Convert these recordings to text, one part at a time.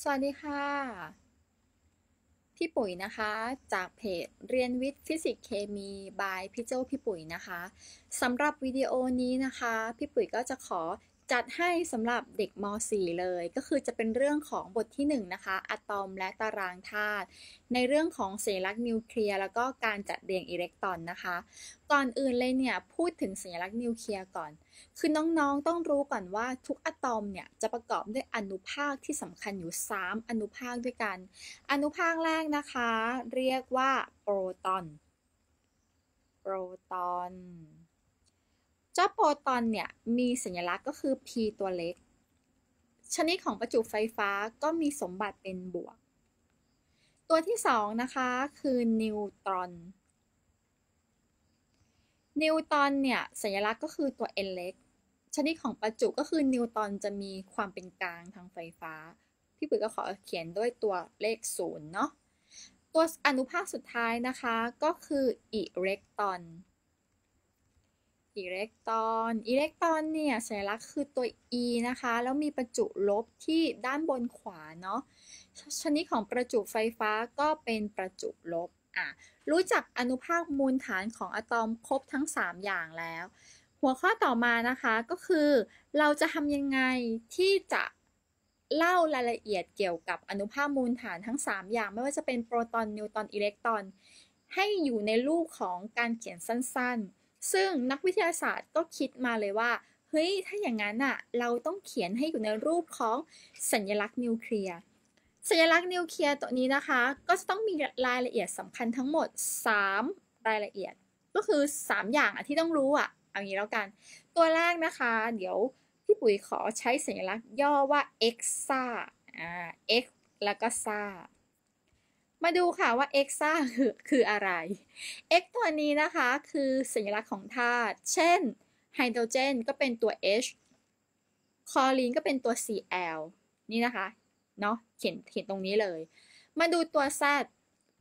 สวัสดีค่ะ พี่ปุ๋ยนะคะ จากเพจเรียนวิทย์ฟิสิกส์เคมี by พี่โจพี่ปุ๋ยนะคะสำหรับวิดีโอนี้นะคะ พี่ปุ๋ยก็จะขอ จัดให้สำหรับเด็กม .4 เลย ก็คือจะเป็นเรื่องของบทที่1นะคะอะตอมและตารางธาตุในเรื่องของสัญลักษณ์นิวเคลียร์แล้วก็การจัดเรียงอิเล็กตรอนนะคะ ก่อนอื่นเลยเนี่ยพูดถึงสัญลักษณ์นิวเคลียร์ก่อน คือน้องๆต้องรู้ก่อนว่าทุกอะตอมเนี่ยจะประกอบด้วยอนุภาคที่สำคัญอยู่ 3 อนุภาคด้วยกัน อนุภาคแรกนะคะ เรียกว่าโปรตอนโปรตอน เจ้าโปรตอนเนี่ยมีสัญลักษณ์ก็คือ p ตัวเล็ก ชนิดของประจุไฟฟ้าก็มีสมบัติเป็นบวก ตัวที่สองนะคะคือนิวตรอน นิวตรอนเนี่ยสัญลักษณ์ก็คือตัว n เล็ก ชนิดของประจุก็คือนิวตรอนจะมีความเป็นกลางทางไฟฟ้า พี่ปุ๋ยก็ขอเขียนด้วยตัวเลขศูนย์เนาะ ตัวอนุภาคสุดท้ายนะคะก็คืออิเล็กตรอน อิเล็กตรอน อิเล็กตรอนเนี่ยสัญลักษณ์คือตัว e นะคะ แล้วมีประจุลบที่ด้านบนขวาเนาะ ชนิดของประจุไฟฟ้าก็เป็นประจุลบ อะ รู้จักอนุภาคมูลฐานของอะตอมครบทั้ง 3 อย่างแล้ว หัวข้อต่อมานะคะก็คือ เราจะทำยังไงที่จะเล่ารายละเอียดเกี่ยวกับอนุภาคมูลฐานทั้ง 3 อย่าง ไม่ว่าจะเป็นโปรตอน นิวตรอน อิเล็กตรอน ให้อยู่ในรูปของการเขียนสั้นๆ ซึ่งนักวิทยาศาสตร์ก็คิดมาเลยว่า เฮ้ย ถ้าอย่างนั้นอะเราต้องเขียนให้อยู่ในรูปของสัญลักษณ์นิวเคลียร์ สัญลักษณ์นิวเคลียร์ตัวนี้นะคะ ก็จะต้องมีรายละเอียดสำคัญทั้งหมด 3 รายละเอียด ก็คือ 3 อย่างอะที่ต้องรู้อะเอางี้แล้วกัน ตัวแรกนะคะ เดี๋ยวพี่ปุ๋ยขอใช้สัญลักษณ์ย่อว่า x ซ่าอ่า x แล้วก็ซา มาดูค่ะว่า x ซ่าคือคืออะไร x ตัวนี้นะคะคือสัญลักษณ์ของธาตุ เช่น ไฮโดรเจนก็เป็นตัว h คลอรีนก็เป็นตัว cl นี่นะคะ เนาะเขียนเขียนตรงนี้เลย มาดูตัว z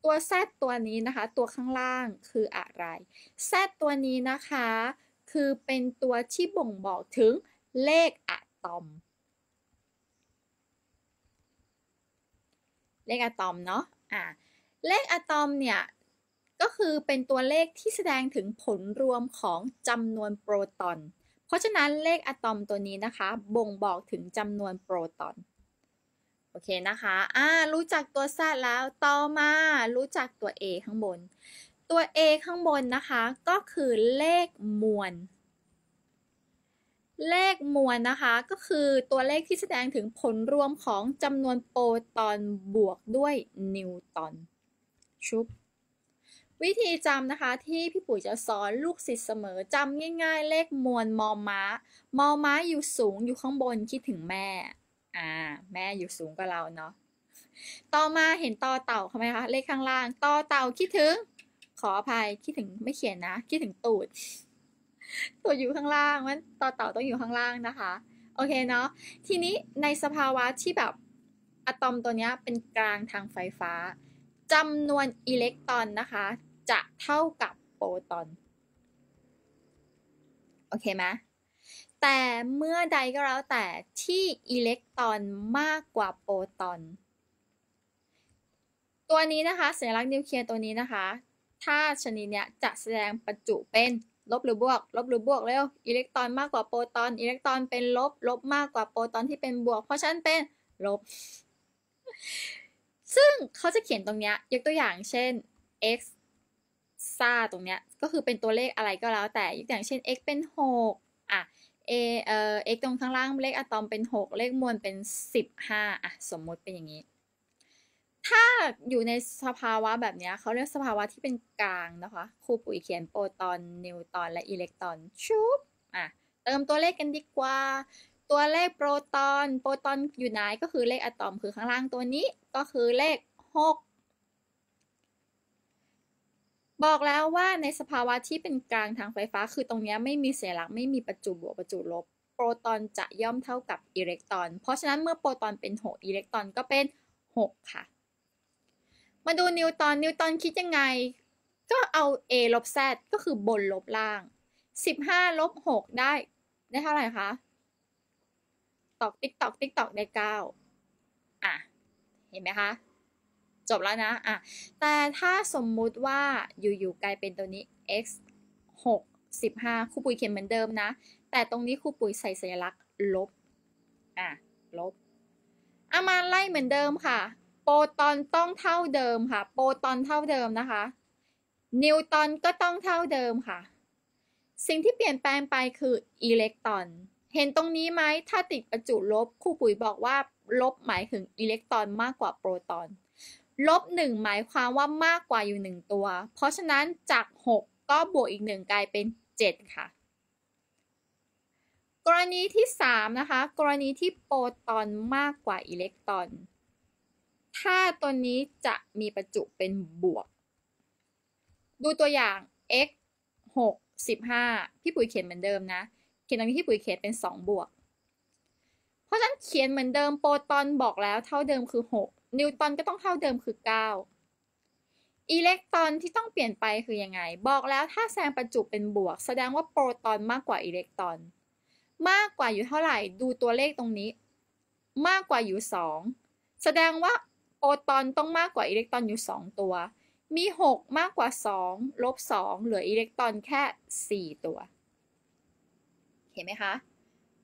ตัว z ตัวนี้นะคะ ตัวข้างล่างคืออะไร z ตัวนี้นะคะ คือเป็นตัวที่บ่งบอกถึงเลขอะตอม เลขอะตอมเนาะ อะเลขอะตอมเนี่ย ก็คือเป็นตัวเลขที่แสดงถึงผลรวมของจำนวนโปรตอน เพราะฉะนั้นเลขอะตอมตัวนี้นะคะ บ่งบอกถึงจำนวนโปรตอน โอเคนะคะ อ่า รู้จักตัวซแล้ว ต่อมา รู้จักตัว A ข้างบน ตัว A ข้างบนนะคะ ก็คือเลขมวล เลขมวลนะคะ ก็คือตัวเลขที่แสดงถึงผลรวมของจำนวนโปรตอนบวกด้วยนิวตอนชุบวิธีจำนะคะที่พี่ปุ๋ยจะสอนลูกศิษย์เสมอจำง่าย ๆ เลขมวลมอม้ามอม้าอยู่สูงอยู่ข้างบนคิดถึงแม่อ่าแม่อยู่สูงกว่าเราเนาะต่อมาเห็นต่อเต่าใช่ไหมคะเลขข้างล่างต่อเต่าคิดถึง ขออภัยคิดถึงไม่เขียนนะ คิดถึงตูด ตูดอยู่ข้างล่างมันต่อเต่าต้องอยู่ข้างล่างนะคะ โอเคเนาะ ทีนี้ในสภาวะที่แบบอะตอมตัวนี้เป็นกลางทางไฟฟ้าจำนวนอิเล็กตรอนนะคะ จะเท่ากับโปรตอน โอเคไหมแต่เมื่อใดก็แล้วแต่ที่อิเล็กตรอนมากกว่าโปรตอน ตัวนี้นะคะสัญลักษณ์นิวเคลียร์ตัวนี้นะคะถ้าชนิดเนี้ยจะแสดงประจุเป็น ลบหรือบวก ลบหรือบวกเร็วอิเล็กตรอนมากกว่าโปรตอนอิเล็กตรอนเป็นลบ ลบมากกว่าโปรตอนที่เป็นบวก เพราะฉะนั้นเป็นลบ ซึ่งเขาจะเขียนตรงเนี้ยกตัวอย่างเช่น x ซ่าตรงเนี้ยก็คือเป็นตัวเลขอะไรก็แล้วแต่ยกตัวอย่างเช่น x เป็น 6 อะ a เอ่อ x ตรงข้างล่างเลขอะตอมเป็น 6 เลขมวลเป็น 15 อะ สมมุติเป็นอย่างนี้ ถ้าอยู่ในสภาวะแบบนี้เขาเรียกสภาวะที่เป็นกลางนะคะครูปุ๋ยเขียนโปรตอน นิวตอน และอิเล็กตรอนชุบอะเติมตัวเลขกันดีกว่า ตัวเลขโปรตอน โปรตอนอยู่ไหนก็คือเลขอะตอมคือข้างล่างตัวนี้ก็คือเลข 6 บอกแล้วว่าในสภาวะที่เป็นกลางทางไฟฟ้า คือตรงนี้ไม่มีเสียหลักไม่มีประจุบวกประจุลบ โปรตอนจะย่อมเท่ากับอิเล็กตรอน เพราะฉะนั้นเมื่อโปรตอนเป็น 6 อิเล็กตรอนก็เป็น 6 ค่ะ มาดูนิวตอนนิวตอนคิดยังไง ก็เอา a ลบ z ก็คือบนลบล่าง 15ลบ6ได้ ได้เท่าไหร่คะตอกติ๊กตอกติ๊กตอกได้เก้าอะ เห็นไหมคะ จบแล้วนะ อะ แต่ถ้าสมมุติว่าอยู่ๆกลายเป็นตัวนี้ x 6 15ครูปุ๋ยเขียนเหมือนเดิมนะ แต่ตรงนี้ครูปุ๋ยใส่สัญลักษณ์ลบ อะ ลบอามาไล่เหมือนเดิมค่ะ โปรตอนต้องเท่าเดิมค่ะ โปรตอนเท่าเดิมนะคะ นิวตรอนก็ต้องเท่าเดิมค่ะ สิ่งที่เปลี่ยนแปลงไปคืออิเล็กตรอน เห็นตรงนี้ไหมถ้าติดประจุลบครูปุ๋ยบอกว่า ลบหมายถึงอิเล็กตรอนมากกว่าโปรตอน ลบหนึ่งหมายความว่ามากกว่าอยู่หนึ่งตัว เพราะฉะนั้นจาก 6 ก็บวกอีกหนึ่งกลายเป็น 7 ค่ะกรณีที่ 3 นะคะ กรณีที่โปรตอนมากกว่าอิเล็กตรอน ถ้าตัวนี้จะมีประจุเป็นบวก ดูตัวอย่าง x 6 15 พี่ปุ๋ยเขียนเหมือนเดิมนะ เขียนตรงนี้พี่ปุ๋ยเขียนเป็น 2 บวก เพราะฉะนั้นเขียนเหมือนเดิมโปรตอนบอกแล้วเท่าเดิมคือ 6 นิวตอนก็ต้องเท่าเดิมคือ 9 อิเล็กตรอนที่ต้องเปลี่ยนไปคือยังไง บอกแล้วถ้าแซงประจุเป็นบวก แสดงว่าโปรตอนมากกว่าอิเล็กตรอน มากกว่าอยู่เท่าไหร่ ดูตัวเลขตรงนี้ มากกว่าอยู่ 2 แสดงว่า โปรตอนต้องมากกว่าอิเล็กตรอนอยู่ 2 ตัว มี 6 มากกว่า 2 ลบ 2 เหลืออิเล็กตรอนแค่ 4 ตัว เห็นไหมคะ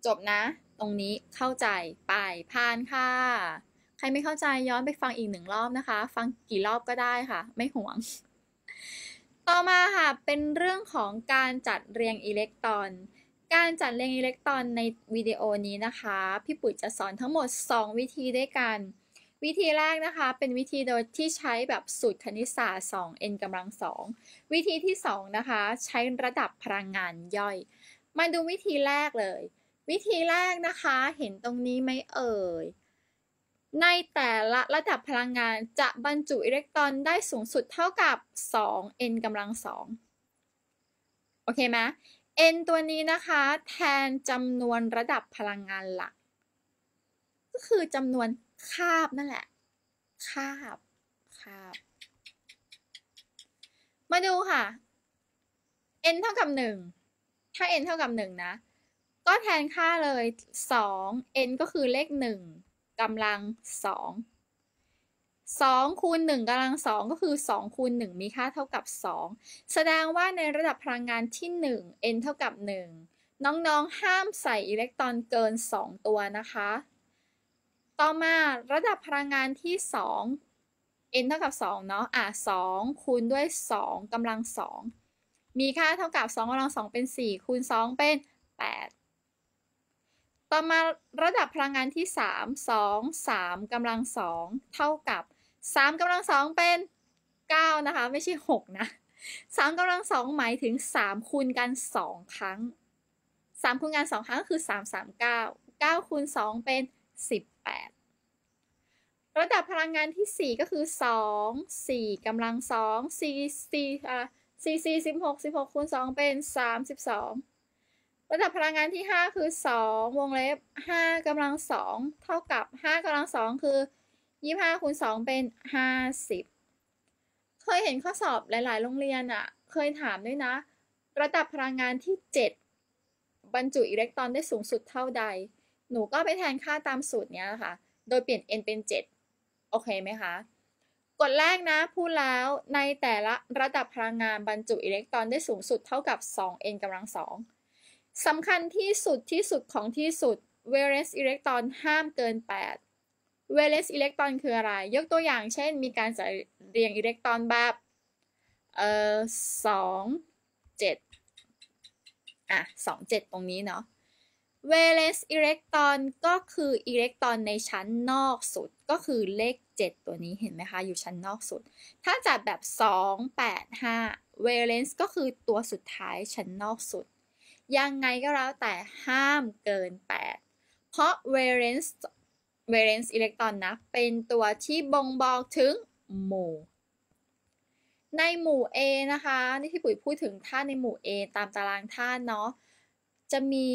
จบนะ ตรงนี้เข้าใจไปผ่านค่ะ ใครไม่เข้าใจย้อนไปฟังอีกหนึ่งรอบนะคะ ฟังกี่รอบก็ได้ค่ะ ไม่ห่วง ต่อมาค่ะ เป็นเรื่องของการจัดเรียงอิเล็กตรอนการจัดเรียงอิเล็กตรอนในวิดีโอนี้นะคะ พี่ปุ๋ยจะสอนทั้งหมด 2 วิธีด้วยกัน วิธีแรกนะคะเป็นวิธีโดยที่ใช้แบบสูตรคณิตศาสตร์ 2 n กำลัง 2 วิธีที่ 2 นะคะ ใช้ระดับพลังงานย่อย มาดูวิธีแรกเลย วิธีแรกนะคะเห็นตรงนี้ไหมเอ่ย ในแต่ละระดับพลังงานจะบรรจุอิเล็กตรอนได้สูงสุดเท่ากับ 2 n กำลัง 2 โอเคไหม n ตัวนี้นะคะ แทนจำนวนระดับพลังงานหลัก ก็คือจำนวน คาบนั่นแหละ คาบ คาบ มาดูค่ะ n เท่ากับ1ถ้า n เท่ากับ1นะ ก็แทนค่าเลย2 n ก็คือเลข1กำลัง2 2คูณ1กำลัง2ก็คือ2คูณ1มีค่าเท่ากับ2แสดงว่าในระดับพลังงานที่1 n เท่ากับ1น้องๆ ห้ามใส่อิเล็กตรอนเกิน 2 ตัวนะคะ ต่อมาระดับพลังงานที่ 2 n เท่ากับ2เนาะ อะ2คูณด้วย 2กำลัง 2 มีค่าเท่ากับ 2กำลัง 2 เป็น 4 คูณ 2 เป็น 8 ต่อมาระดับพลังงานที่ 3 2 3กำลัง 2 เท่ากับ 3กำลัง 2 เป็น 9 นะคะ ไม่ใช่ 6 นะ 3กำลัง 2 หมายถึง 3 คูณกัน 2 ครั้ง 3 คูณกัน 2 ครั้งก็คือ 3 3 9 9คูณ2เป็น 18 ระดับพลังงานที่ 4 ก็คือ 2 4กำลัง2 4 4อะ4 4 16 16คูณ2เป็น 32 ระดับพลังงานที่ 5 คือ 2 วงเล็บ 5กำลัง 2 เท่ากับ 5กำลัง 2 คือ 25คูณ2เป็น 50 เคยเห็นข้อสอบหลาย ๆ โรงเรียนอะ่ะ เคยถามด้วยนะ ระดับพลังงานที่ 7 บรรจุอิเล็กตรอนได้สูงสุดเท่าใด หนูก็ไปแทนค่าตามสูตรเนี้ยค่ะโดยเปลี่ยน n เป็น 7 โอเคไหมคะ กฎแรกนะ พูดแล้วในแต่ละระดับพลังงานบรรจุอิเล็กตรอนได้สูงสุดเท่ากับ 2n กำลัง2สำคัญที่สุดที่สุดของที่สุด valence อิเล็กตรอนห้ามเกิน 8 valence อิเล็กตรอนคืออะไร ยกตัวอย่างเช่น มีการจัดเรียงอิเล็กตรอนแบบเอ่อสองเจ็ดอะสองเจ็ดตรงนี้เนาะ valence อิเล็กตรอนก็คืออิเล็กตรอนในชั้นนอกสุดก็คือเลข 7 ตัวนี้เห็นไหมคะ อยู่ชั้นนอกสุด ถ้าจัดแบบ 2 8 5 valence ก็คือตัวสุดท้ายชั้นนอกสุด ยังไงก็แล้วแต่ห้ามเกิน 8 เพราะ valence valence อิเล็กตรอนนะ เป็นตัวที่บ่งบอกถึงหมู่ ในหมู่ A นะคะ นี่ที่ปุ๋ยพูดถึงธาในหมู่ A ตามตารางธาเนาะจะมี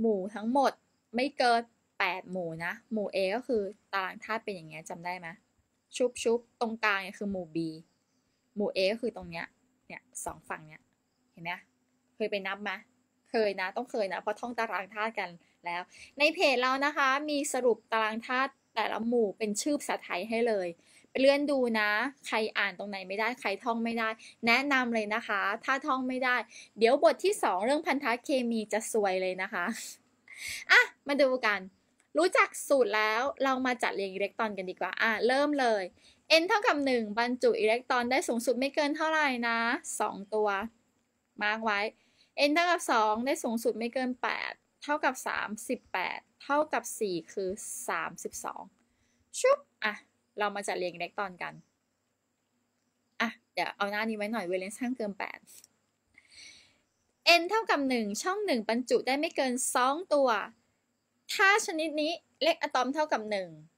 หมู่ทั้งหมดไม่เกิน8หมู่นะ หมู่ A ก็คือตารางธาตุเป็นอย่างเงี้ยจำได้ไหมชุบชุบตรงกลางเนี่ยคือหมู่ B หมู่ A ก็คือตรงเนี้ย เนี่ยสองฝั่งเนี้ย เห็นไหมเคยไปนับไหมเคยนะ ต้องเคยนะ เพราะท่องตารางธาตุกันแล้ว ในเพจเรานะคะ มีสรุปตารางธาตุแต่ละหมู่เป็นชื่อภาษาไทยให้เลย เลื่อนดูนะ ใครอ่านตรงไหนไม่ได้ใครท่องไม่ได้ แนะนำเลยนะคะ ถ้าท่องไม่ได้ เดี๋ยวบทที่ 2 เรื่องพันธะเคมีจะซวยเลยนะคะอะมาดูกัน รู้จักสูตรแล้วเรามาจัดเรียงอิเล็กตรอนกันดีกว่าอะเริ่มเลย n เท่ากับ 1 บรรจุอิเล็กตรอนได้สูงสุดไม่เกินเท่าไหร่นะ 2 ตัว มาร์กไว้ n เท่ากับ 2 ได้สูงสุดไม่เกิน 8 เท่ากับ3 18เท่ากับ 4 คือ 32 ชุบอะ เรามาจัดเรียงอิเล็กตรอนกัน อะ เดี๋ยวเอาหน้านี้ไว้หน่อยเวเลนซ์ห้ามเกิน 8 n เท่ากับ 1 ช่อง 1 บรรจุได้ไม่เกิน 2 ตัว ถ้าชนิดนี้เลขอะตอมเท่ากับ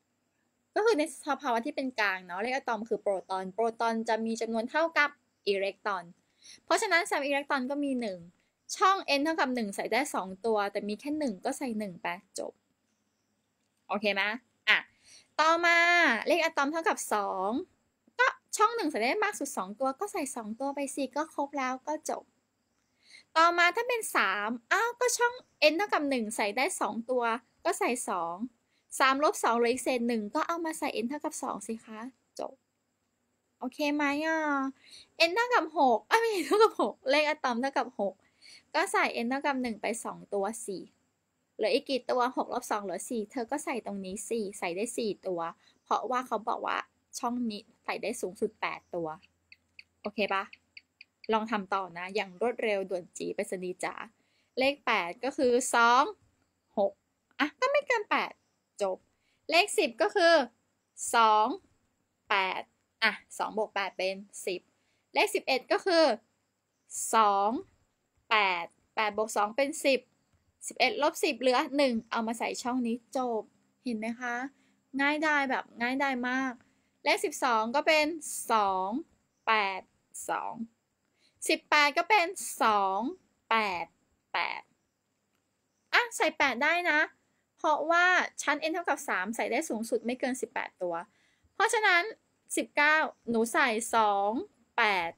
1 ก็คือในสภาวะที่เป็นกลางเนาะเลขอะตอมคือโปรตอน โปรตอนจะมีจำนวนเท่ากับอิเล็กตรอน เพราะฉะนั้นสามอิเล็กตรอนก็มี 1 ช่อง n เท่ากับ 1 ใส่ได้ 2 ตัว แต่มีแค่ 1 ก็ใส่ 1 ไปจบ โอเคไหม ต่อมาเลขอะตอมเท่ากับ 2 ก็ช่อง1ใส่ได้มากสุด 2 ตัวก็ใส่ 2 ตัวไปสิก็ครบแล้วก็จบ ต่อมาถ้าเป็น 3 อ้าว ก็ช่อง n เท่ากับ 1 ใส่ได้ 2 ตัวก็ใส่ 2 3ลบ2เหลืออีกเศษ1ก็เอามาใส่ n เท่ากับ 2 สิคะจบ โอเคไหมอะ n เท่ากับ6อะไม่เท่ากับ 6 เลขอะตอมเท่ากับ 6 ก็ใส่ n เท่ากับ 1 ไป 2 ตัว4 เหลืออีกกี่ตัว6ลบ2เหลือ4เธอก็ใส่ตรงนี้4ใส่ได้4ตัว เพราะว่าเขาบอกว่าช่องนี้ใส่ได้สูงสุด8ตัว โอเคปะลองทำต่อนะ อย่างรวดเร็วด่วนจีไปสนีจ๋าเลข8ก็คือ2 6อะก็ไม่เกิน8จบ เลข10ก็คือ2 8อะ2บวก8เป็น10เลข11ก็คือ2 8 8บวก2เป็น10 11ลบ10เหลือ 1 เอามาใส่ช่องนี้จบ เห็นไหมคะ ง่ายได้แบบง่ายได้มาก เลข 12 ก็เป็น 2 8 2 18 ก็เป็น 2 8 8 อะ ใส่ 8 ได้นะ เพราะว่าชั้น n เท่ากับ 3 ใส่ได้สูงสุดไม่เกิน 18 ตัว เพราะฉะนั้น 19 หนูใส่ 2 8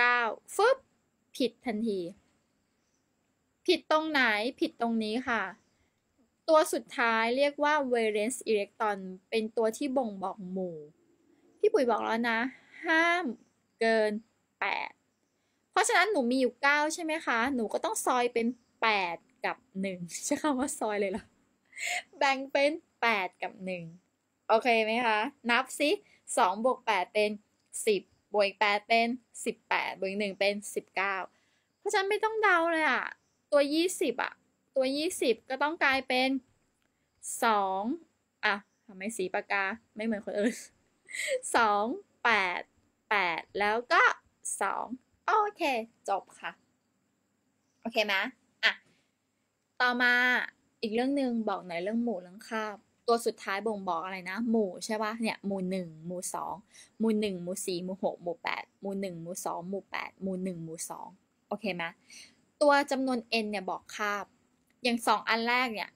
9 ฟึบ ผิดทันที ผิดตรงไหนผิดตรงนี้ค่ะ ตัวสุดท้ายเรียกว่า valence electron เป็นตัวที่บ่งบอกหมู่ พี่ปุ๋ยบอกแล้วนะ ห้ามเกิน 8 เพราะฉะนั้นหนูมีอยู่ 9 ใช่ไหมคะ หนูก็ต้องซอยเป็น 8 กับ 1 ใช้คำว่าซอยเลยเหรอ แบ่งเป็น 8 กับ 1 โอเคไหมคะ นับซิ2บวก8เป็น 10บวก8เป็น 18บวก1เป็น 19 เพราะฉะนั้นไม่ต้องเดาเลยอะ ตัว20อะตัว20ก็ต้องกลายเป็น2อะทำไมสีปากกาไม่เหมือนคนอื่น2 8 8แปดแปดแล้วก็2โอเค จบค่ะ โอเคไหมอะ ต่อมาอีกเรื่องหนึ่งบอกหน่อยเรื่องหมู่เรื่องคาบ ตัวสุดท้ายบ่งบอกอะไรนะ หมู่ใช่ปะเนี่ย หมู่หนึ่งหมู่สองหมู่หนึ่งหมู่สี่หมู่หกหมู่แปดหมู่หนึ่งหมู่สองหมู่แปดหมู่หนึ่งหมู่สองโอเคไหม ตัวจำนวน n เนี่ยบอกคาบ อย่างสองอันแรกเนี่ย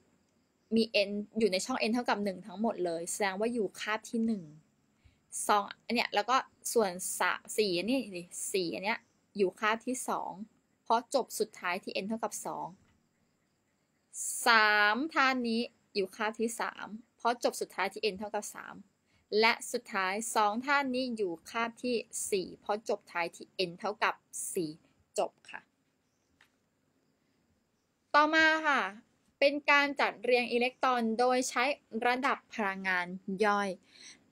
มี n อยู่ในช่อง n เท่ากับหนึ่งทั้งหมดเลย แสดงว่าอยู่คาบที่หนึ่งสองอันเนี้ยแล้วก็ส่วนสาสี่อันนี้ดิสี่อันเนี้ยอยู่คาบที่สองเพราะจบสุดท้ายที่ n เท่ากับสองสามท่านนี้อยู่คาบที่สามเพราะจบสุดท้ายที่ n เท่ากับสามและสุดท้ายสองท่านนี้อยู่คาบที่สี่เพราะจบท้ายที่ n เท่ากับสี่จบค่ะ ต่อมาค่ะ เป็นการจัดเรียงอิเล็กตรอนโดยใช้ระดับพลังงานย่อย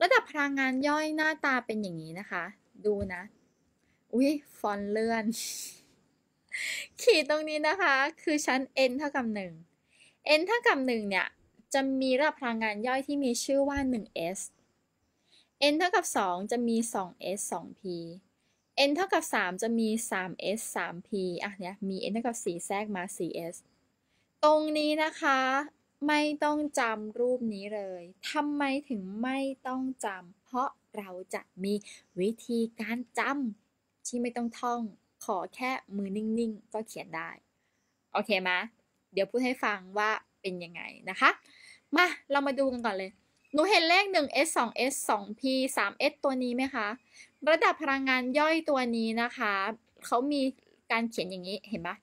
ระดับพลังงานย่อยหน้าตาเป็นอย่างนี้นะคะ ดูนะ อุ้ยฟอนเลื่อน ขีดตรงนี้นะคะ คือชั้น n เท่ากับ 1 n เท่ากับ 1 เนี่ย จะมีระดับพลังงานย่อยที่มีชื่อว่า 1s n เท่ากับ 2 จะมี 2s 2p n เท่ากับ 3 จะมี 3s 3p อะเนี่ยมี n เท่ากับ 4 แทรกมา 4s ตรงนี้นะคะ ไม่ต้องจำรูปนี้เลยทำไมถึงไม่ต้องจำเพราะเราจะมีวิธีการจำที่ไม่ต้องท่อง ขอแค่มือนิ่งๆ ก็เขียนได้ โอเคไหมเดี๋ยวพูดให้ฟังว่าเป็นยังไงนะคะ มาเรามาดูกันก่อนเลย หนูเห็นเลข 1s 2s 2p 3s ตัวนี้ไหมคะ ระดับพลังงานย่อยตัวนี้นะคะ เขามีการเขียนอย่างนี้เห็นปะ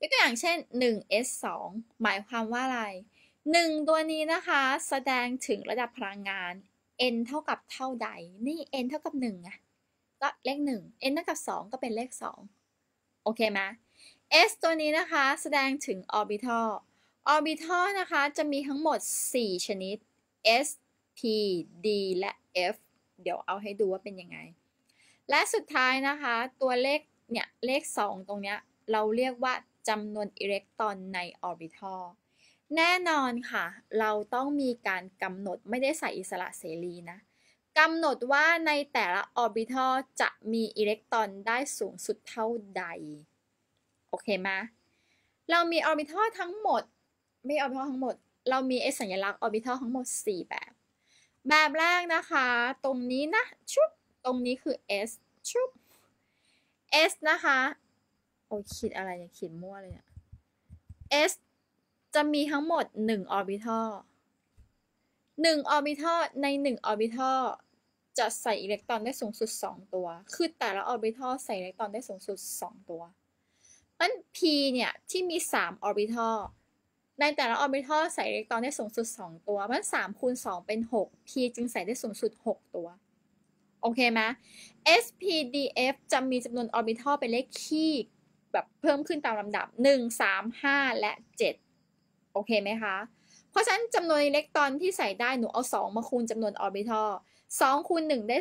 ยกตัวอย่างเช่น 1s 2 หมายความว่าอะไร 1 ตัวนี้นะคะ แสดงถึงระดับพลังงาน n เท่ากับเท่าใด นี่ n เท่ากับ1ไงก็เลข 1 n เท่ากับ 2 ก็เป็นเลข 2 โอเคไหม s ตัวนี้นะคะแสดงถึง orbital orbital นะคะ จะมีทั้งหมด 4 ชนิด s p d และ f เดี๋ยวเอาให้ดูว่าเป็นยังไง และสุดท้ายนะคะ ตัวเลขเนี่ย เลข 2 ตรงเนี้ย เราเรียกว่าจำนวนอิเล็กตรอนในออร์บิทัลแน่นอนค่ะ เราต้องมีการกำหนดไม่ได้ใส่อิสระเสรีนะกำหนดว่าในแต่ละออร์บิทัลจะมีอิเล็กตรอนได้สูงสุดเท่าใด โอเคไหมเรามีออร์บิทัลทั้งหมด ไม่ออร์บิทัลทั้งหมด เรามีไอสัญลักษณ์ออร์บิทัลทั้งหมด 4 แบบ แบบแรกนะคะ ตรงนี้นะชุบตรงนี้คือ S ชุบ S นะคะ โอ้ขีดอะไรเนี่ยขีดมั่วเลยเนี่ย S จะมีทั้งหมด 1 orbital 1 orbital ใน 1 orbital จะใส่อิเล็กตรอนได้สูงสุด 2 ตัว คือแต่ละ orbital ใส่อิเล็กตรอนได้สูงสุด 2 ตัวนั้น P เนี่ย ที่มี 3 orbital ในแต่ละ orbital ใส่อิเล็กตรอนได้สูงสุด 2 ตัวมัน3คูณ2 เป็น 6 P จึงใส่ได้สูงสุด 6 ตัว โอเคไหม SPDF จะมีจำนวนออร์บิทัลเป็นเลขคี่แบบเพิ่มขึ้นตามลำดับ 1 3 5 และ 7 โอเคไหมคะ เพราะฉะนั้นจำนวนอิเล็กตรอนที่ใส่ได้หนูเอา 2 มาคูณจำนวนออร์บิทัล2คูณ1ได้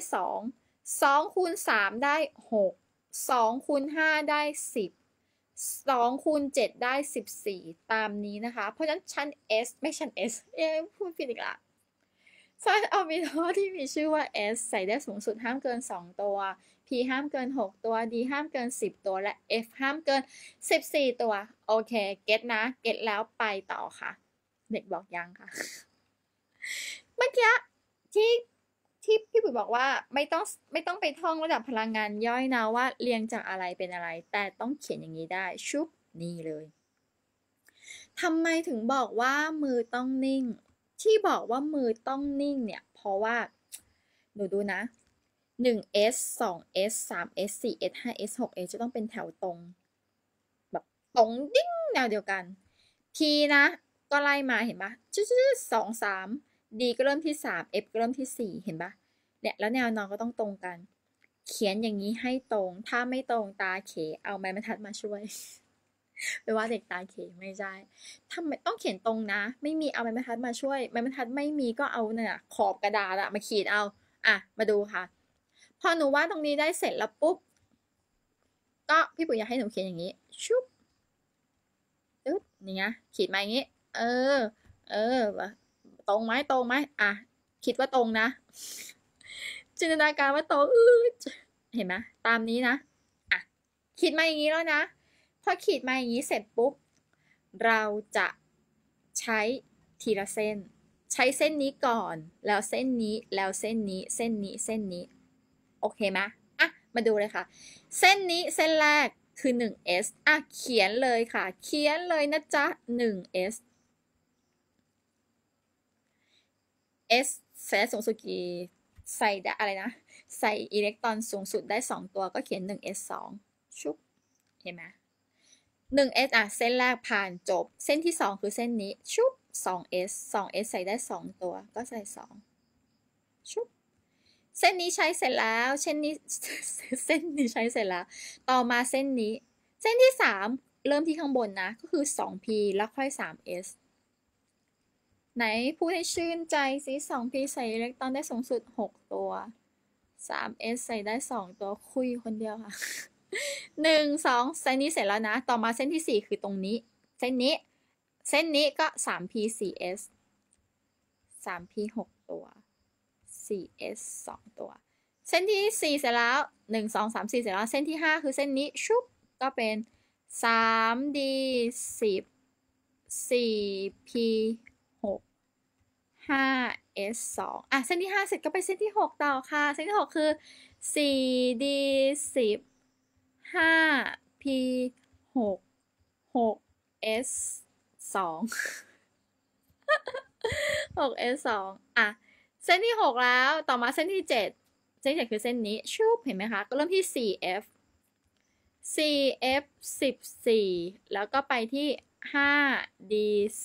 2 2คูณ3ได้ 6 2คูณ5ได้ 10 2คูณ7ได้ 14 ตามนี้นะคะ เพราะฉะนั้นชั้น S ไม่ชั้น S เอ๊พูดผิดอีกละไซส์ออร์บิทัลที่มีชื่อว่า S ใส่ได้สูงสุดห้ามเกิน 2 ตัว P ห้ามเกิน 6 ตัว D ห้ามเกิน 10 ตัว และ F ห้ามเกิน 14 ตัว โอเค get นะ get แล้วไปต่อค่ะ เด็กบอกยังค่ะ เมื่อกี้ที่ ที่พี่ปุ๋ยบอกว่าไม่ต้องไม่ต้องไปท่องระดับพลังงานย่อยนะว่าเรียงจากอะไรเป็นอะไร แต่ต้องเขียนอย่างนี้ได้ชุบนี่เลยทำไมถึงบอกว่ามือต้องนิ่ง ที่บอกว่ามือต้องนิ่งเนี่ย เพราะว่าหนูดูนะ 1s 2s 3s 4s 5s 6s จะต้องเป็นแถวตรง แบบตรงดิ้งแนวเดียวกัน p นะ ก็ไล่มาเห็นปะจืดสองสาม d ก็เริ่มที่ 3 f ก็เริ่มที่ 4 เห็นปะเนี่ยแล้วแนวนอนก็ต้องตรงกัน เขียนอย่างนี้ให้ตรง ถ้าไม่ตรงตาเข เอาไม้บรรทัดมาช่วยไปว่าเด็กตาเขไม่ใช่ทำไมต้องเขียนตรงนะ ไม่มีเอาไม้บรรทัดมาช่วยไม้บรรทัดไม่มีก็เอาเนี่ยขอบกระดาษอะมาขีดเอา อะ มาดูค่ะ พอหนูวาดตรงนี้ได้เสร็จแล้วปุ๊บ ก็พี่ปุ๋ยอยากให้หนูเขียนอย่างนี้ ชุบตึ๊ดนี่ไงขีดมาอย่างนี้ เออ เออ ตรงไหมตรงไหมอะคิดว่าตรงนะ จินตนาการว่าตรงอือเห็นไหมตามนี้นะอะขีดมาอย่างนี้แล้วนะพอขีดมาอย่างนี้เสร็จปุ๊บเราจะใช้ทีละเส้น ใช้เส้นนี้ก่อน แล้วเส้นนี้แล้วเส้นนี้เส้นนี้เส้นนี้ โอเคไหมอะมาดูเลยค่ะ เส้นนี้เส้นแรกคือ 1s อะเขียนเลยค่ะ เขียนเลยนะจ๊ะ 1s s ใส่สูงสุดกี่ใส่ได้อะไรนะ ใส่อิเล็กตรอนสูงสุดได้ 2 ตัวก็เขียน 1s 2ชุบเห็นไหม 1s อะ เส้นแรกผ่านจบ เส้นที่ 2 คือเส้นนี้ ชุบ 2s 2s ใส่ได้ 2 ตัวก็ใส่ 2 ชุบ เส้นนี้ใช้เสร็จแล้ว เส้นนี้ เส้นนี้ใช้เสร็จแล้ว ต่อมาเส้นนี้ เส้นที่ 3 เริ่มที่ข้างบนนะ ก็คือ 2p แล้วค่อย 3s ไหนพูดให้ชื่นใจสิ 2p ใส่อิเล็กตรอนได้สูงสุด 6 ตัว 3s ใส่ได้ 2 ตัวคุยคนเดียวค่ะหนึ่งสองเส้นนี้เสร็จแล้วนะ ต่อมาเส้นที่สี่คือตรงนี้ เส้นนี้ เส้นนี้ก็สาม p สี่ s สาม p หกตัวสี่ s สองตัว เส้นที่สี่เสร็จแล้วหนึ่งสองสามสี่เสร็จแล้ว เส้นที่ห้าคือเส้นนี้ชุบก็เป็นสาม 5 s 2อะเส้นที่ 5 เสร็จก็ไปเส้นที่ 6 ต่อค่ะ เส้นที่ 6 คือ4 d 10 5 p 6 6 s 2 6 s 2อะ เส้นที่ 6 แล้ว ต่อมาเส้นที่ 7 เส้นที่7คือเส้นนี้ชูบเห็นไหมคะ ก็เริ่มที่ 4f 4f 14 แล้วก็ไปที่ 5d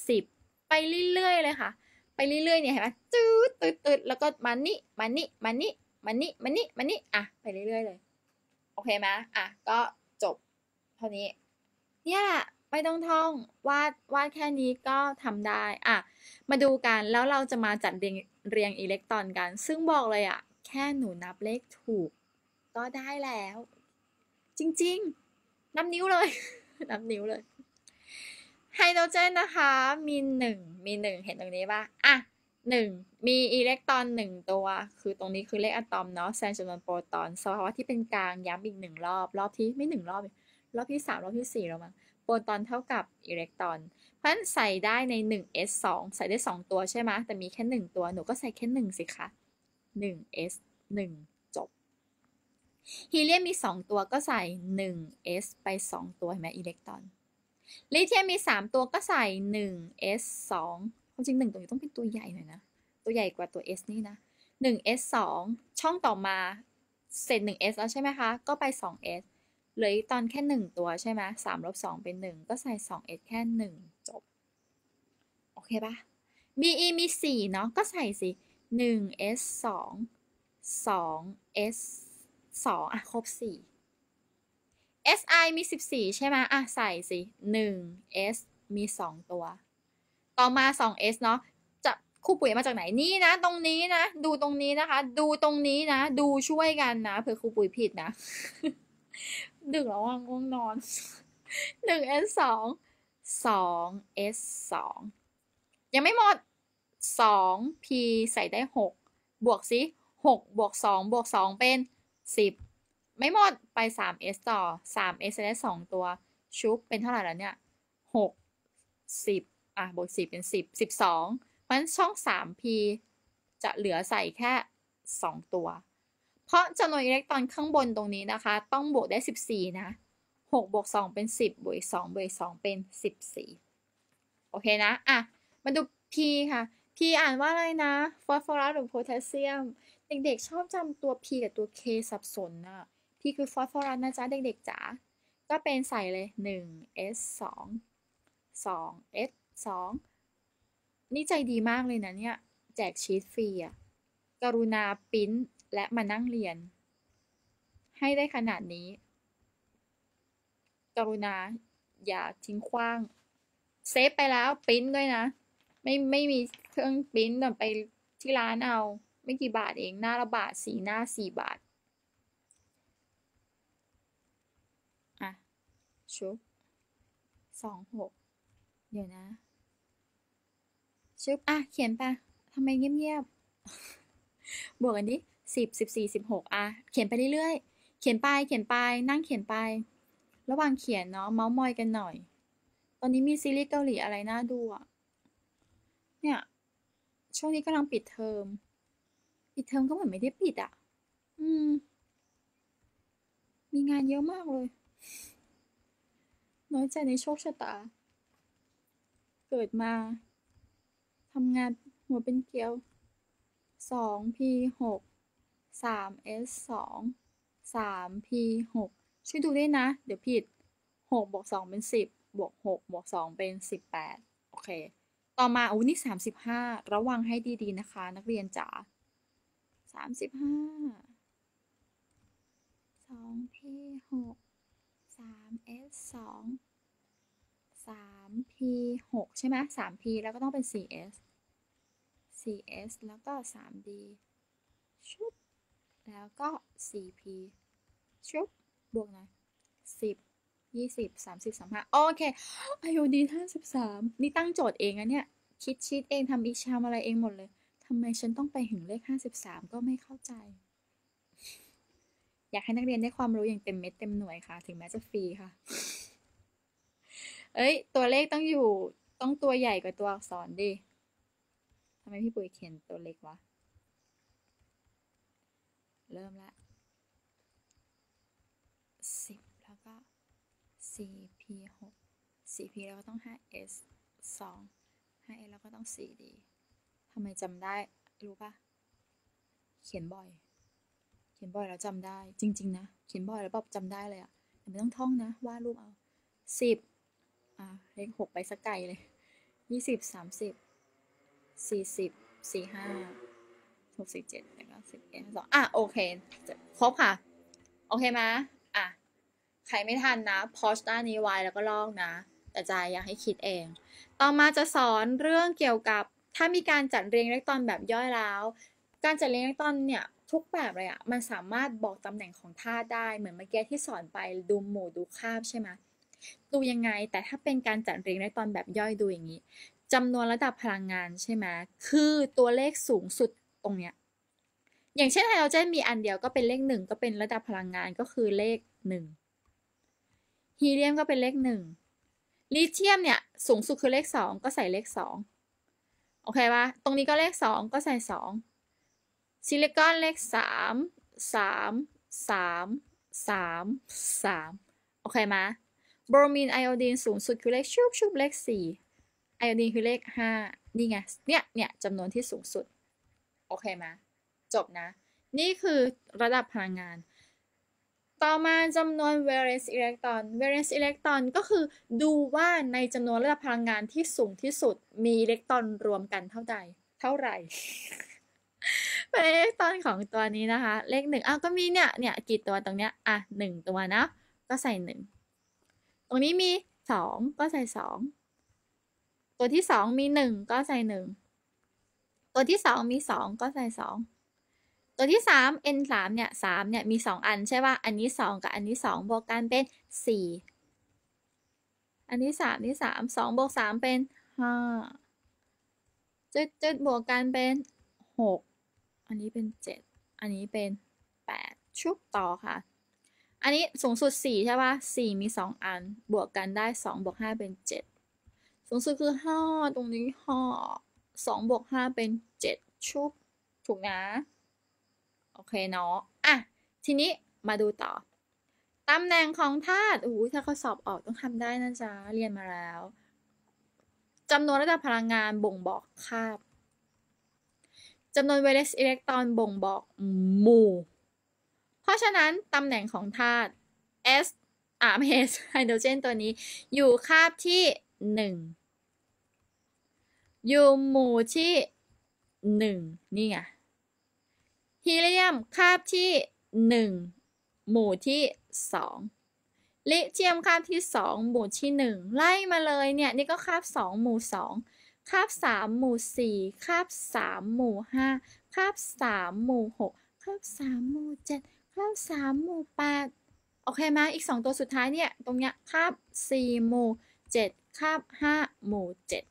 10 ไปเรื่อยๆเลยค่ะ ไปเรื่อยๆเนี่ยเห็นไหมตืดตืดตืดแล้วก็มานี่มานี่มานี่มานี่มานี่มานี่อะไปเรื่อยๆเลย โอเคไหมอะก็จบเท่านี้ เนี่ยไม่ต้องท่องวาดวาดแค่นี้ก็ทำได้อะมาดูกันแล้วเราจะมาจัดเรียงเรียงอิเล็กตรอนกัน ซึ่งบอกเลยอะแค่หนูนับเลขถูก ก็ได้แล้ว จริง ๆ นับนิ้วเลย นับนิ้วเลย ไฮโดรเจนนะคะ มีหนึ่งมีหนึ่งเห็นตรงนี้ป่ะอะหนึ่งมีอิเล็กตรอนหนึ่งตัว คือตรงนี้คือเลขอะตอมเนาะแซนจำนวนโปรตอนสภาวะที่เป็นกลางย้ำอีกหนึ่งรอบ รอบที่ไม่หนึ่งรอบ รอบที่สามรอบที่สี่แล้วมั้งโปรตอนเท่ากับอิเล็กตรอน เพราะฉะนั้นใส่ได้ใน 1s 2 ใส่ได้ 2 ตัวใช่ไหมแต่มีแค่ 1 ตัว หนูก็ใส่แค่ 1 สิคะ 1s 1 จบ ฮีเลียมมี 2 ตัวก็ใส่ 1s ไป 2 ตัวเห็นไหมอิเล็กตรอน ลิเธียมมี 3 ตัวก็ใส่ 1s 2ความจริง 1 ตัวนี้ต้องเป็นตัวใหญ่หน่อยนะ ตัวใหญ่กว่าตัว s นี่นะ 1s 2ช่องต่อมาเสร็จ 1s แล้วใช่ไหมคะ ก็ไป 2s เหลือตอนแค่หนึ่งตัวใช่ไหมสามลบสองเป็นหนึ่งก็ใส่สองเอสแค่หนึ่งจบ โอเคปะ BE มีสี่เนาะ ก็ใส่สิหนึ่ง S สองสอง S สองอะ ครบสี่ SI มีสิบสี่ใช่ไหมอะ ใส่สิหนึ่ง S มีสองตัว ต่อมาสอง S เนาะจะครูปุ๋ยมาจากไหนนี่นะ ตรงนี้นะ ดูตรงนี้นะคะ ดูตรงนี้นะ ดูช่วยกันนะเผื่อครูปุ๋ยผิดนะ ดึกแล้วอะง่วงนอนหนึ่ง s สองสอง s สองยังไม่หมดสอง p ใส่ได้หกบวกสิหกบวกสองบวกสองเป็นสิบ ไม่หมดไปสาม s ต่อสาม s ได้สองตัว ชุบเป็นเท่าไหร่แล้วเนี่ยหกสิบอะบวกสิบเป็นสิบสิบสองเพราะฉะนั้นช่องสาม p จะเหลือใส่แค่สองตัว เพราะจำนวนอิเล็กตรอนข้างบนตรงนี้นะคะ ต้องบวกได้ 14 นะ 6 บวก 2 เป็น 10 บวก2บวก2เป็น 14 โอเคนะ อะ มาดู P ค่ะ P อ่านว่าอะไรนะฟอสฟอรัสหรือโพแทสเซียม เด็กๆชอบจำตัว P กับตัว K สับสนนะ P คือฟอสฟอรัสนะจ๊ะ เด็กๆจ๋า ก็เป็นใส่เลย 1 S 2 2 S 2 นี่ใจดีมากเลยนะเนี่ย แจกชีตฟรีอะกรุณาปิ้นและมานั่งเรียน ให้ได้ขนาดนี้ กรุณาอย่าทิ้งขว้าง เซฟไปแล้วปิ้นด้วยนะ ไม่ไม่มีเครื่องปิ้นแบบไปที่ร้านเอา ไม่กี่บาทเองหน้าละบาทสีหน้าสี่บาท อะ ชุบสองหกเดี๋ยวนะชุบอะ เขียนปะทำไมเงียบๆ บวกกันดิสิบสิบสี่สิบหกอะ เขียนไปเรื่อยๆ เขียนไป เขียนไป นั่งเขียนไป ระหว่างเขียนเนาะ เมาส์มอยกันหน่อย ตอนนี้มีซีรีส์เกาหลีอะไรน่าดูอะ เนี่ย ช่วงนี้กำลังปิดเทอม ปิดเทอมก็เหมือนไม่ได้ปิดอะ อืม มีงานเยอะมากเลย น้อยใจในโชคชะตา เกิดมาทำงานหัวเป็นเกลียวสอง p หกสาม s สองสาม p หกช่วยดูด้วยนะ เดี๋ยวผิดหกบวกสองเป็นสิบวกหกบวกสองเป็นสิบแปดโอเค ต่อมาอู้นี่สามสิบห้าระวังให้ดีๆนะคะ นักเรียนจ๋าสาม สิบห้าสอสาม s สองสาม p หกใช่ไหมสาม p แล้วก็ต้องเป็นสี่ s 4s แล้วก็ 3d ชุบแล้วก็ 4p ชุบบวกหน่อย10 20 30 35โอเคไอโอดี53นี่ตั้งโจทย์เองอะเนี่ย คิดชีตเองทำอีชามอะไรเองหมดเลยทำไมฉันต้องไปถึงเลข53ก็ไม่เข้าใจ อยากให้นักเรียนได้ความรู้อย่างเต็มเม็ดเต็มหน่วยค่ะ ถึงแม้จะฟรีค่ะ เอ้ย ตัวเลขต้องอยู่ต้องตัวใหญ่กว่าตัวอักษรดิทำไมพี่ปุ๋ยเขียนตัวเล็กวะ เริ่มละสิบแล้วก็ 4p 6 4p แล้วก็ต้อง 5s 2 5s แล้วก็ต้อง 4d ทำไมจำได้ รู้ปะเขียนบ่อย ขียนบ่อยแล้วจำได้ จริง ๆ นะ เขียนบ่อยแล้วแบบจำได้เลยอะไม่ต้องท่องนะวาดรูปเอาสิบอะเลขหกไปสักไกลเลยยี่สิบสามสิบสี่สิบสี่ห้าหกสี่เจ็ดแล้วก็สิบเอ็ดสองอะโอเคครบค่ะ โอเคไหมอะใครไม่ทันนะพอชด้านนี้ไว้แล้วก็ลอกนะ แต่ใจอยากให้คิดเอง ต่อมาจะสอนเรื่องเกี่ยวกับถ้ามีการจัดเรียงอิเล็กตรอนแบบย่อยแล้ว การจัดเรียงอิเล็กตรอนเนี่ย ทุกแบบเลยอะมันสามารถบอกตำแหน่งของธาตุได้เหมือนเมื่อกี้ที่สอนไปดูหมู่ดูคาบใช่ไหมดูยังไงแต่ถ้าเป็นการจัดเรียงอิเล็กตอนแบบย่อยดูอย่างนี้จำนวนระดับพลังงานใช่ไหมคือตัวเลขสูงสุดตรงเนี้ยอย่างเช่นไฮโดรเจนมีอันเดียวก็เป็นเลขหนึ่งก็เป็นระดับพลังงานก็คือเลขหนึ่งฮีเลียมก็เป็นเลขหนึ่งลิเธียมเนี่ยสูงสุดคือเลขสองก็ใส่เลขสองโอเคปะตรงนี้ก็เลขสองก็ใส่สอง ซิลิคอนเลขสามสามสามสามสามโอเคไหมบรมีนไอโอดีนสูงสุดคือเลขชุบชุบเลขสี่ไอโอดีนคือเลขห้านี่ไง เนี่ยเนี่ยจำนวนที่สูงสุด โอเคไหมจบนะ นี่คือระดับพลังงาน ต่อมาจำนวน valence electron valence electron ก็คือดูว่าในจำนวนระดับพลังงานที่สูงที่สุดมีอิเล็กตรอนรวมกันเท่าใดเท่าไหร่ เป็นอิเล็กตอนของตัวนี้นะคะ เลขหนึ่งอ้าวก็มีเนี่ยเนี่ยกี่ตัวตรงเนี้ยอะหนึ่งตัวนะ ก็ใส่หนึ่งตรงนี้มีสองก็ใส่สองตัวที่สองมีหนึ่งก็ใส่หนึ่งตัวที่สองมีสองก็ใส่สองตัวที่สาม n สามเนี่ยสามเนี่ยมีสองอันใช่ป่ะอันนี้สองกับอันนี้สองบวกกันเป็นสี่อันนี้สามนี่สามสองบวกสามเป็นห้าจ็ดเจ็ดบวกกันเป็นหก อันนี้เป็นเจ็ดอันนี้เป็นแปดชุบต่อค่ะ อันนี้สูงสุดสี่ใช่ป่ะสี่มีสองอัน บวกกันได้สองบวกห้าเป็นเจ็ดสูงสุดคือห้าตรงนี้ห้าสองบวกห้าเป็นเจ็ดชุบ ถูกนะ โอเคเนาะ อะ ทีนี้มาดูต่อ ตำแหน่งของธาตุอู้ถ้าเขาสอบออกต้องทำได้นะจ๊ะ เรียนมาแล้วจำนวนระดับพลังงานบ่งบอกคาบ จำนวนเวเลสอิเล็กตรอนบ่งบอกหมู่ เพราะฉะนั้นตำแหน่งของธาตุ S อ่าไม่ S ไฮโดรเจนตัวนี้ อยู่คาบที่หนึ่งอยู่หมู่ที่หนึ่งนี่ไงฮีเลียมคาบที่หนึ่งหมู่ที่สองลิเทียมคาบที่สองหมู่ที่หนึ่งไล่มาเลยเนี่ย นี่ก็คาบสองหมู่สอง คาบสามหมู่สี่คาบสามหมู่ห้าคาบสามหมู่หกคาบสามหมู่เจ็ดคาบสามหมู่แปดโอเคไหมอีกสองตัวสุดท้ายเนี่ย ตรงเนี้ยคาบสี่หมู่เจ็ดคาบห้าหมู่เจ็ด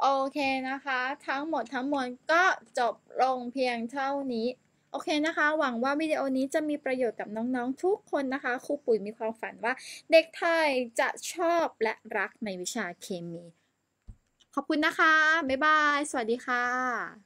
โอเคนะคะ ทั้งหมดทั้งมวลก็จบลงเพียงเท่านี้ โอเคนะคะ หวังว่าวิดีโอนี้จะมีประโยชน์กับน้องๆทุกคนนะคะ ครูปุ๋ยมีความฝันว่า เด็กไทยจะชอบและรักในวิชาเคมี ขอบคุณนะคะ บ๊ายบาย สวัสดีค่ะ